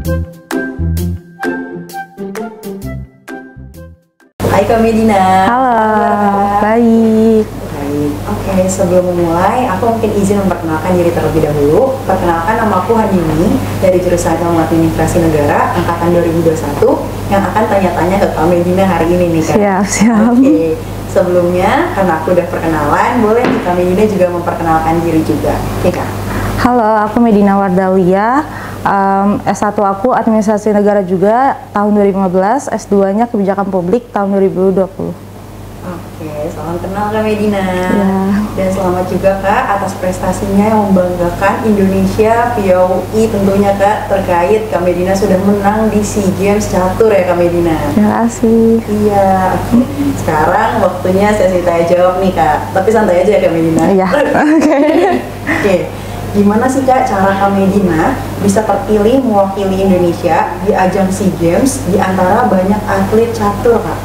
Hai Kak Medina. Halo, Kak? baik. Baik. Oke, sebelum memulai, aku mungkin izin memperkenalkan diri terlebih dahulu. Perkenalkan nama aku Handini dari jurusan Ilmu Administrasi Negara angkatan 2021 yang akan tanya-tanya ke Kak Medina hari ini nih Kak. Siap, siap. Oke, sebelumnya karena aku udah perkenalan, boleh nih Kak Medina juga memperkenalkan diri juga. Oke Kak. Halo, aku Medina Wardalia. Um, S1 aku Administrasi Negara juga tahun 2015, S2-nya Kebijakan Publik tahun 2020. Oke, salam kenal Kak Medina. Ya. Dan selamat juga Kak atas prestasinya yang membanggakan Indonesia POI tentunya Kak terkait Kak Medina sudah menang di SEA Games catur ya Kak Medina. Terima kasih. Iya. Sekarang waktunya sesi tanya jawab nih Kak. Tapi santai aja ya Kak Medina. Iya. Oke. Oke. Gimana sih Kak cara Kak Medina bisa terpilih mewakili Indonesia di ajang SEA Games di antara banyak atlet catur Kak?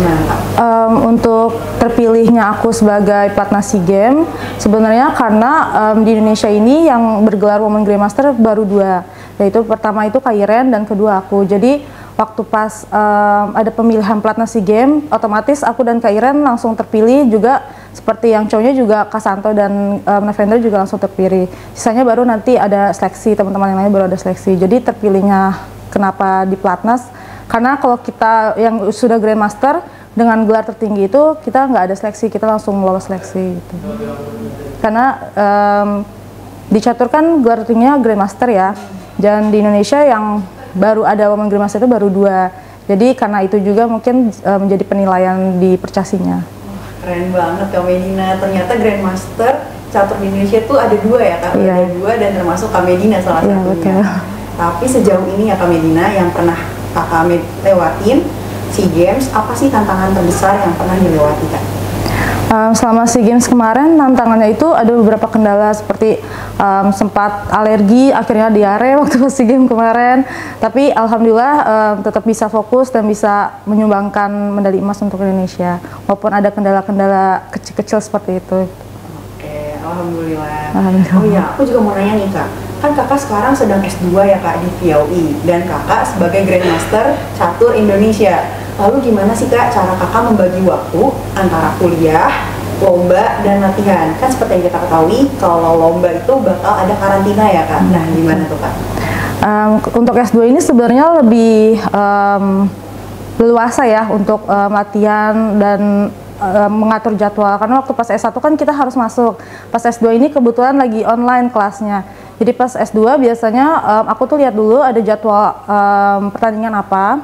Kak? Um, untuk terpilihnya aku sebagai pelatnas SEA Games sebenarnya karena um, di Indonesia ini yang bergelar Women Grandmaster baru dua yaitu pertama itu Kairen dan kedua aku jadi waktu pas um, ada pemilihan pelatnas SEA Games otomatis aku dan Kairen langsung terpilih juga seperti yang cowoknya juga Kasanto dan um, Navendra juga langsung terpilih sisanya baru nanti ada seleksi teman-teman yang lain baru ada seleksi jadi terpilihnya kenapa di pelatnas karena kalau kita yang sudah Grandmaster dengan gelar tertinggi itu kita nggak ada seleksi, kita langsung lolos seleksi gitu. Karena em, di catur kan gelar tertingginya Grandmaster ya, dan di Indonesia yang baru ada Women Grandmaster itu baru dua. Jadi karena itu juga mungkin eh, menjadi penilaian di percasinya. Keren banget Kak Medina. Ternyata Grandmaster catur di Indonesia tuh ada dua ya Kak? Iya. Ada dua dan termasuk Kak Medina salah Iya, satunya. betul. Tapi sejauh ini ya Kak Medina yang pernah Kakak Med lewatin SEA Games, apa sih tantangan terbesar yang pernah dilewati Kak? Um, selama SEA Games kemarin tantangannya itu ada beberapa kendala seperti um, sempat alergi akhirnya diare waktu SEA Games kemarin tapi alhamdulillah um, tetap bisa fokus dan bisa menyumbangkan medali emas untuk Indonesia walaupun ada kendala-kendala kecil-kecil seperti itu Oke, Alhamdulillah. Alhamdulillah. Oh iya, aku juga mau nanya nih Kak. Kan kakak sekarang sedang S2 ya Kak di POI dan kakak sebagai Grandmaster Catur Indonesia. Lalu gimana sih Kak cara kakak membagi waktu antara kuliah, lomba, dan latihan? Kan seperti yang kita ketahui, kalau lomba itu bakal ada karantina ya Kak. Nah, gimana tuh Kak? Um, untuk S2 ini sebenarnya lebih um, leluasa ya untuk um, latihan dan mengatur jadwal karena waktu pas S1 kan kita harus masuk pas S2 ini kebetulan lagi online kelasnya jadi pas S2 biasanya um, aku tuh lihat dulu ada jadwal um, pertandingan apa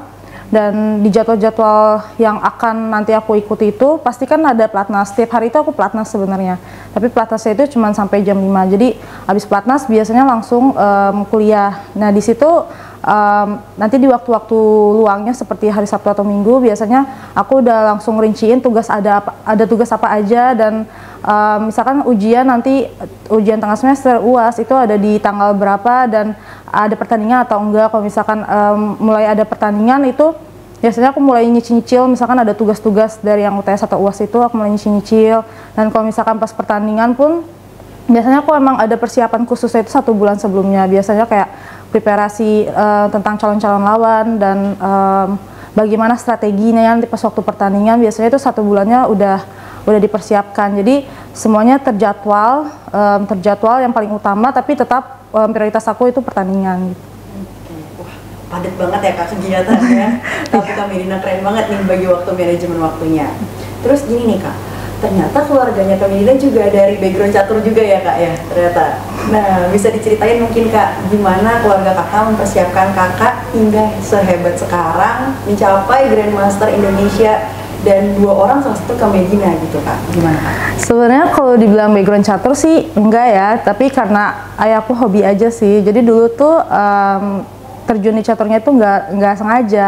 dan di jadwal-jadwal yang akan nanti aku ikuti itu pasti kan ada pelatnas. Setiap hari itu aku pelatnas sebenarnya. Tapi pelatnasnya itu cuma sampai jam 5 jadi habis pelatnas biasanya langsung em, kuliah. Nah di situ em, nanti di waktu-waktu luangnya seperti hari Sabtu atau Minggu biasanya aku udah langsung rinciin tugas ada apa, ada tugas apa aja. Dan em, misalkan ujian nanti ujian tengah semester UAS itu ada di tanggal berapa. Dan ada pertandingan atau enggak. Kalau misalkan em, mulai ada pertandingan itu biasanya aku mulai nyicil-nyicil. Misalkan ada tugas-tugas dari yang UTS atau UAS itu aku mulai nyicil-nyicil. Dan kalau misalkan pas pertandingan pun biasanya aku emang ada persiapan khususnya itu satu bulan sebelumnya. Biasanya kayak preparasi eh, tentang calon-calon lawan dan em, bagaimana strateginya nanti pas waktu pertandingan. Biasanya itu satu bulannya udah udah dipersiapkan. Jadi semuanya terjadwal em, terjadwal yang paling utama tapi tetap em, prioritas aku itu pertandingan gitu. Wah, padat banget ya kak kegiatannya. Tapi kak Medina keren banget nih bagi waktu manajemen waktunya. Terus gini nih kak, ternyata keluarganya kak Medina juga dari background catur juga ya kak ya ternyata. Nah bisa diceritain mungkin kak gimana keluarga kakak mempersiapkan kakak hingga sehebat sekarang mencapai Grandmaster Indonesia dan dua orang salah satu kak Medina gitu kak. Gimana kak? Sebenarnya kalau dibilang background catur sih enggak ya, tapi karena ayahku hobi aja sih. Jadi dulu tuh em, terjun di caturnya itu enggak enggak sengaja.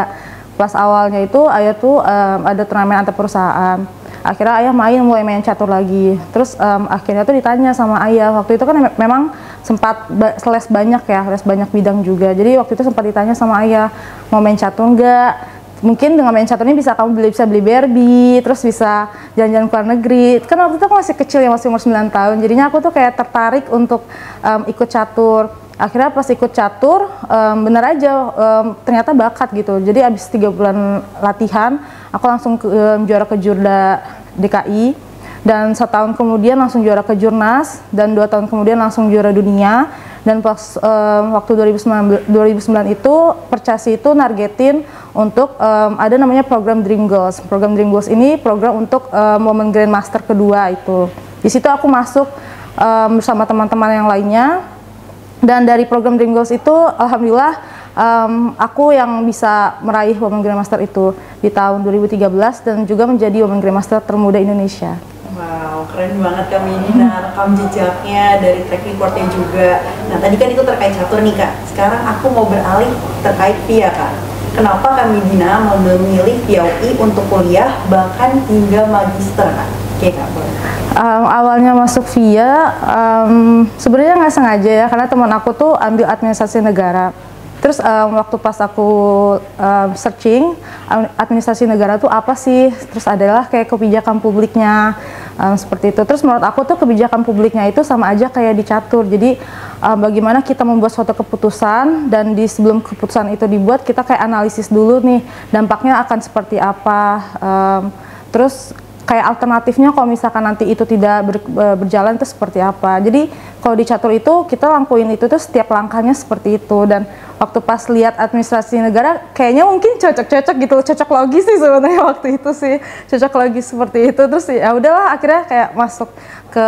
Pas awalnya itu ayah tuh em, ada turnamen antar perusahaan. Akhirnya ayah main mulai main catur lagi. Terus em, akhirnya tuh ditanya sama ayah. Waktu itu kan me- memang sempat ba- les banyak ya, les banyak bidang juga. Jadi waktu itu sempat ditanya sama ayah mau main catur enggak mungkin dengan main catur ini bisa kamu beli bisa beli Barbie, terus bisa jalan-jalan ke luar negeri. Kan waktu itu aku masih kecil ya, masih umur 9 tahun. Jadinya aku tuh kayak tertarik untuk em, ikut catur. akhirnya pas ikut catur um, bener aja um, ternyata bakat gitu jadi abis tiga bulan latihan aku langsung ke, um, juara kejurda DKI dan setahun kemudian langsung juara kejurnas dan dua tahun kemudian langsung juara dunia dan pas um, waktu 2009, 2009 itu Percasi itu nargetin untuk um, ada namanya program Dream Goals program Dream Goals ini program untuk um, momen Grandmaster kedua itu. Di situ aku masuk um, bersama teman-teman yang lainnya. Dan dari program Dream Goals itu alhamdulillah um, aku yang bisa meraih Women Grandmaster itu di tahun 2013 dan juga menjadi Women Grandmaster termuda Indonesia. Wow, keren banget Kak Medina, rekam jejaknya dari track recordnya juga. Nah tadi kan itu terkait catur nih Kak, sekarang aku mau beralih terkait VIA Kak. Kenapa Kak Medina mau memilih VIA untuk kuliah bahkan hingga magister Kak? Oke Kak, boleh. Um, awalnya masuk via um, sebenarnya nggak sengaja ya karena teman aku tuh ambil administrasi negara terus um, waktu pas aku um, searching administrasi negara tuh apa sih terus adalah kayak kebijakan publiknya um, seperti itu. Terus menurut aku tuh kebijakan publiknya itu sama aja kayak dicatur. Jadi um, bagaimana kita membuat suatu keputusan dan di sebelum keputusan itu dibuat kita kayak analisis dulu nih dampaknya akan seperti apa. Um, terus kayak alternatifnya kalau misalkan nanti itu tidak ber, berjalan itu seperti apa. Jadi kalau di catur itu kita lakuin itu tuh setiap langkahnya seperti itu. Dan waktu pas lihat administrasi negara kayaknya mungkin cocok-cocok gitu, cocok logis sih sebenarnya waktu itu sih. Cocok logis seperti itu. Terus ya udahlah akhirnya kayak masuk ke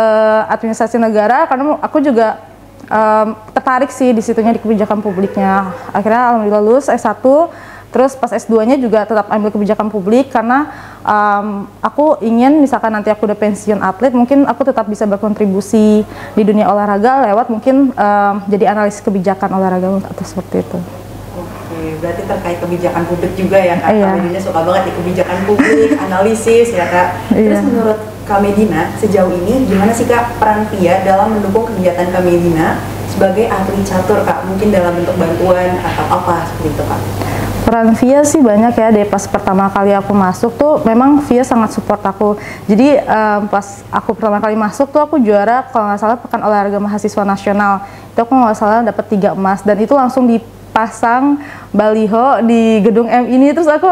administrasi negara. Karena aku juga um, tertarik sih di situnya di kebijakan publiknya. Akhirnya alhamdulillah lulus S1 Terus pas S2-nya juga tetap ambil kebijakan publik karena um, aku ingin misalkan nanti aku udah pensiun atlet, mungkin aku tetap bisa berkontribusi di dunia olahraga lewat mungkin um, jadi analis kebijakan olahraga atau seperti itu. Oke, berarti terkait kebijakan publik juga ya Kak. Iya. Kak Medina suka banget di kebijakan publik, analisis ya Kak. Terus Iya. menurut Kak Medina, sejauh ini gimana sih Kak peran Pia dalam mendukung kegiatan Kak Medina sebagai atlet catur Kak? Mungkin dalam bentuk bantuan atau apa seperti itu Kak? Peran Via sih banyak ya dari pas pertama kali aku masuk tuh memang Via sangat support aku. Jadi um, pas aku pertama kali masuk tuh aku juara kalau nggak salah pekan olahraga mahasiswa nasional. Itu aku nggak salah dapat tiga emas dan itu langsung dipasang baliho di gedung M ini terus aku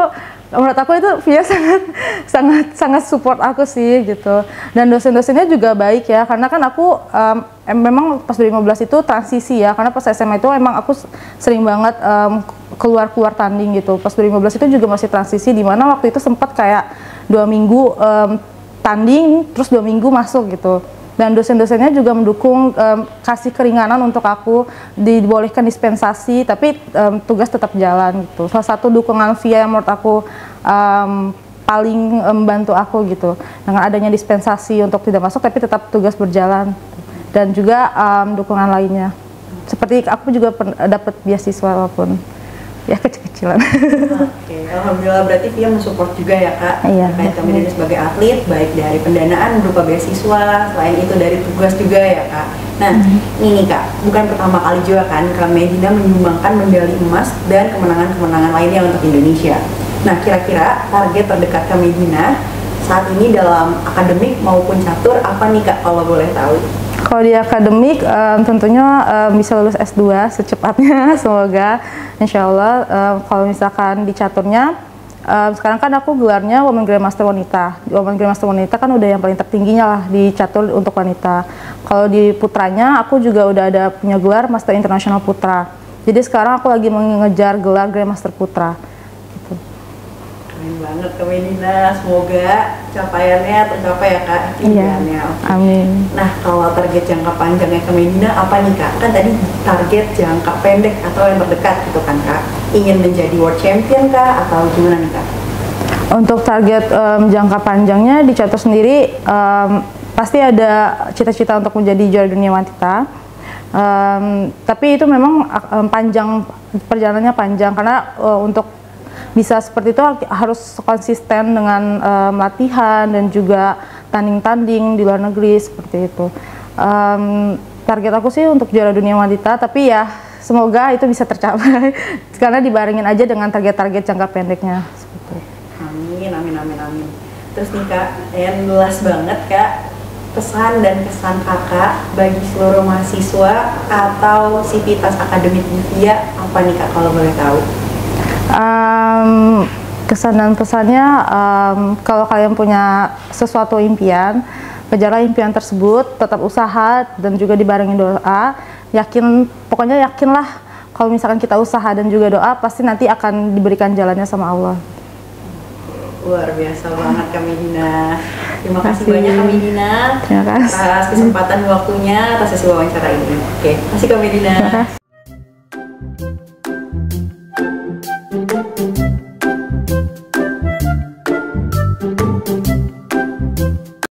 menurut aku itu Via sangat sangat sangat support aku sih gitu. Dan dosen-dosennya juga baik ya karena kan aku um, em- memang pas 2015 itu transisi ya karena pas SMA itu emang aku sering banget um, keluar-keluar tanding gitu. Pas 2015 itu juga masih transisi di mana waktu itu sempat kayak dua minggu um, tanding terus dua minggu masuk gitu dan dosen-dosennya juga mendukung em, kasih keringanan untuk aku dibolehkan dispensasi tapi em, tugas tetap jalan gitu. Salah satu dukungan via yang menurut aku em, paling em, membantu aku gitu. Dengan adanya dispensasi untuk tidak masuk tapi tetap tugas berjalan dan juga em, dukungan lainnya. Seperti aku juga dapat beasiswa walaupun ya kecil-kecilan Oke, alhamdulillah berarti Via mensupport juga ya kak Iya. terkait Kak Medina sebagai atlet, baik dari pendanaan berupa beasiswa, selain itu dari tugas juga ya kak. Nah, ini nih kak, bukan pertama kali juga kan Kak Medina menyumbangkan medali emas dan kemenangan-kemenangan lainnya untuk Indonesia. Nah, kira-kira target terdekat Kak Medina saat ini dalam akademik maupun catur apa nih kak kalau boleh tahu? Kalau di akademik em, tentunya em, bisa lulus S2 secepatnya semoga insya Allah em, kalau misalkan di caturnya em, sekarang kan aku gelarnya Women Grandmaster Wanita. Women Grandmaster Wanita kan udah yang paling tertingginya lah di catur untuk wanita. Kalau di putranya aku juga udah ada punya gelar Master Internasional Putra. Jadi sekarang aku lagi mengejar gelar Grandmaster Putra. Keren banget Kak Medina, semoga capaiannya tercapai ya kak Iya. Oke. amin. Nah, kalau target jangka panjangnya ke Medina apa nih kak? Kan tadi target jangka pendek atau yang terdekat gitu kan kak? Ingin menjadi world champion kak? Atau gimana nih kak? Untuk target em, jangka panjangnya di Catur sendiri em, pasti ada cita-cita untuk menjadi juara dunia wanita. Em, tapi itu memang em, panjang perjalanannya panjang karena eh, untuk bisa seperti itu harus konsisten dengan em, latihan dan juga tanding-tanding di luar negeri seperti itu. Em, target aku sih untuk juara dunia wanita, tapi ya semoga itu bisa tercapai karena dibarengin aja dengan target-target jangka pendeknya. Seperti itu. Amin, amin, amin, amin. Terus nih kak, yang jelas banget kak, pesan dan kesan kakak bagi seluruh mahasiswa atau sivitas akademik Divia apa nih kak kalau boleh tahu? Um, kesan dan pesannya um, kalau kalian punya sesuatu impian kejarlah impian tersebut tetap usaha dan juga dibarengi doa. Yakin pokoknya yakinlah kalau misalkan kita usaha dan juga doa pasti nanti akan diberikan jalannya sama Allah. Luar biasa banget Kak Medina. Terima kasih Kasih. banyak Kak Medina Terima kasih. atas kesempatan waktunya atas sesi wawancara ini. Oke terima kasih Kak Medina. Terima kasih